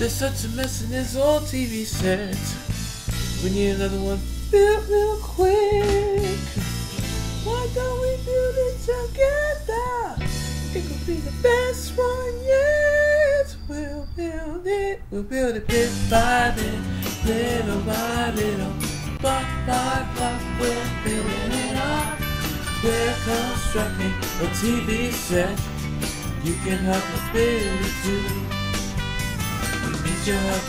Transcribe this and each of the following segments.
There's such a mess in this old TV set. We need another one built real quick. Why don't we build it together? It could be the best one yet. We'll build it. We'll build it bit by bit, little by little, block by block. We're building it up. We're constructing a TV set. You can help us build it too. We can't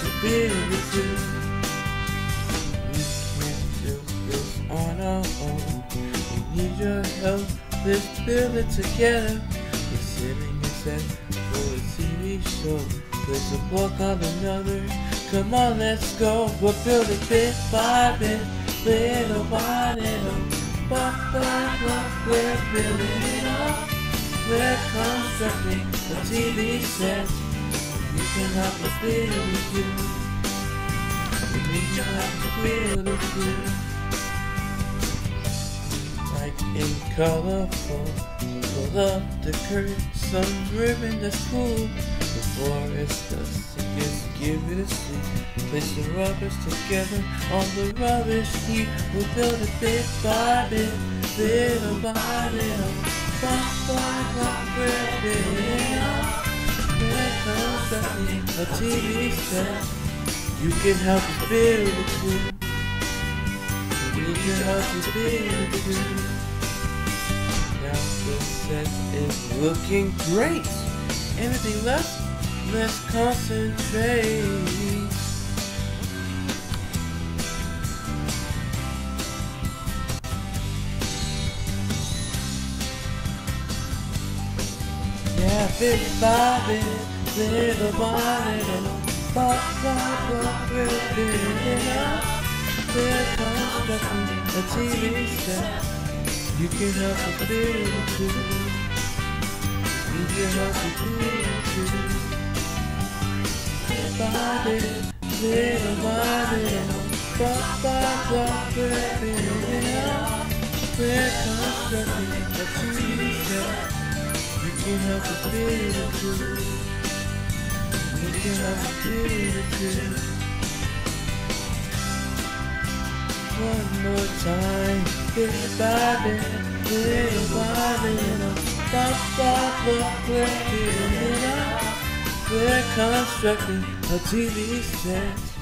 do this on our own. We need your help. Let's build it together. We're sitting in set for a TV show. There's a book on another. Come on, let's go. We'll build it bit by bit, little by little, block by block. We're building it up. We're constructing a TV set. Can help us build it too. We need your help to build it too. Like in colorful, pull up the curtain, some ribbon that's cool. Before it's dust, just give it a sleep. Place the rubbish together on the rubbish heap. We'll build it bit by bit, little by little. Block by block, a TV set. You can help us build it too. We can help you build it too. Now the set is looking great. Anything left? Let's concentrate. Yeah, bit by bit, little little, block by block, we're building up. We're constructing a TV set. You can help build it too. You can help us build it too. Bit, little block by block, we're building up. We're constructing a TV set. You can help build it too. One more time, little by little, block by block, we're building it up. We're constructing a TV set.